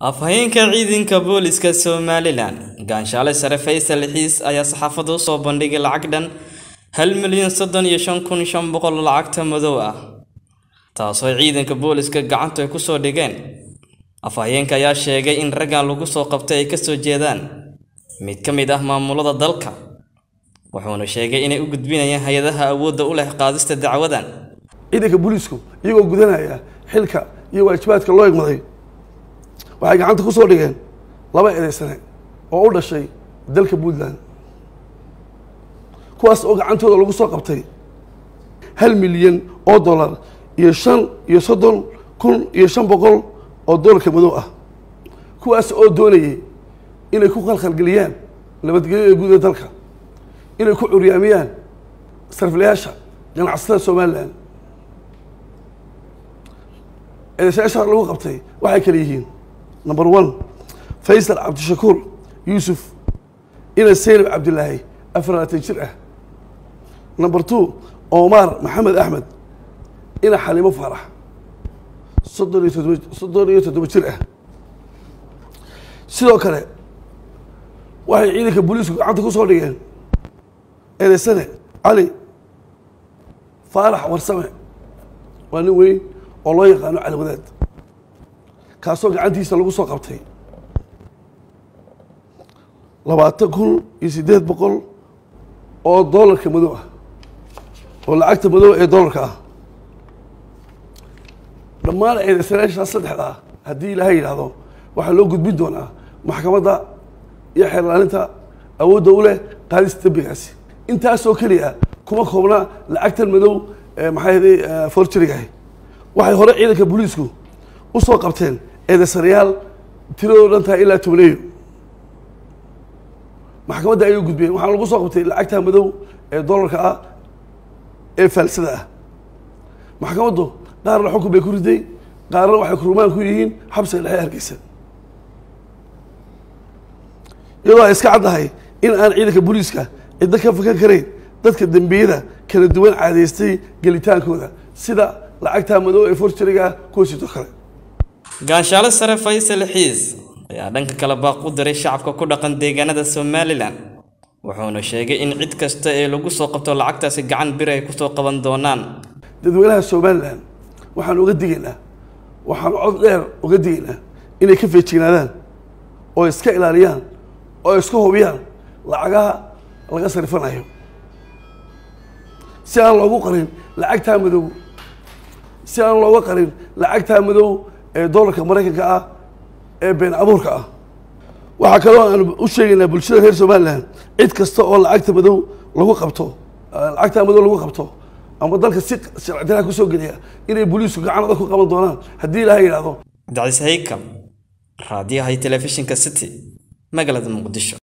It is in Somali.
afhayeenka ciidanka booliska somalilan gaanshaale sare faysal xiis ayaa saxaafadda u soo bandhigay lacag dhan hal milyan soddon iyo shan kun shan boqol lacagta madow ah taasoo ciidanka booliska gacanta ay ku soo dhigeen. Afhayeenka ayaa sheegay in raggan lagu soo qabtay ay ka soo jeedaan. Mid ka mid ah maamulada dalka wuxuuna sheegay inay u gudbinayaan hay'adaha awoodda u leh qaadista dacwadan. Ciidanka booliisku iyagoo gudanaya xilka iyo waajibaadka loo egmaday waxay gacanta ku soo dhigeen laba eedaysane oo u dhashay dalka puntland. Kuwaas oo gacantooda lagu soo qabtay hal milyan oo dollar iyo shan iyo soddon kun iyo shan boqol oo doolarka madow ah. Kuwaas oo doonayay inay ku khalkhalgeliyaan nabadgelyada guud ee dalka inay ku curyaamiyaan sarfilayaasha ganacsatada somalilan eedaysanayaasha lagu qabtay waxay kale yihiin number one faysal cabdishakuur yuusuf ina seynab cabdilaahi afar jir ah number two omar maxamed axmed ina xaliimo faarax soddon iyo toddoba soddon iyo toddoba jir ah sidoo kale waxay ciidanka booliisku gacanta ku soo dhigeen eedaysane cali faarax warsame. Waa nin weyn oo loo yaqaano cali wadaad kaasoo gacantiisa lagu soo qabtay. Labaatan kun iyo siddeed boqol oo doolarka madow ah oo lacagta madow ee doolarka ah. Dhammaan eedaysanayaashaas saddexda ah haddii ilaahay yidhaahdo waxaa loo gudbin doonaa maxkamadda iyo xeerlaalinta awoodda u leh qaadista dembigaasi intaasoo keliya kuma koobna lacagtan madow ee maxaa yaday forjarigaah waxay hore ciidanka booliisku u soo qabteen eedaysanayaal tiradoo dhan tahay ilaa tobneeyo maxkamadda ayuu gudbiyeen waxaana lagu soo qabtay lacagta madow ee doolarka ah ee faalsada ah. Maxkamaddu qaarna xukun bay ku riday qaarna waxay kurumaan ku yihiin xabsiga dhexe hargeysa. Iyadoo ay iska caddahay in aan ciidanka booliiska ciddo ka fakan karayn dadka dembiyada kala duwan caadaystay gelitaankooda sida lacagta madow ee forjariga ah kuwa sidoo kale gaanshaale sare faysal xiis ayaa dhanka kale baaq u diray shacabka ku dhaqan deegaanada somalilan wuxuuna sheegay in cid kasta ee lagu soo qabto lacagtaasi gacan bir ay ku soo qaban doonaan. Dadweynaha somalilan waxaan uga digaynaa waxaan cod dheer uga digaynaa inay ka feejignaadaan oo iska ilaaliyaan oo iska hubiyaan lacagaha laga sarifanayo. Si aan loogu qarin lacagtaa madow si aan looga qarin lacagtaa madow ee doolarka maraykanka ah ee been abuurka ah. Waxaa kaloo aan u sheegaynaa bulshada reer somalilan cid kasta oo lacagta madow lagu qabto lacagtaa madow lagu qabto ama dalka si sharcidaraha ku soo geliya inay booliisku gacanada ku qaban doonaan haddii ilaahay yidhaahdo. Dacis haykal raadiyaha telefishinka city magaalada muqdisho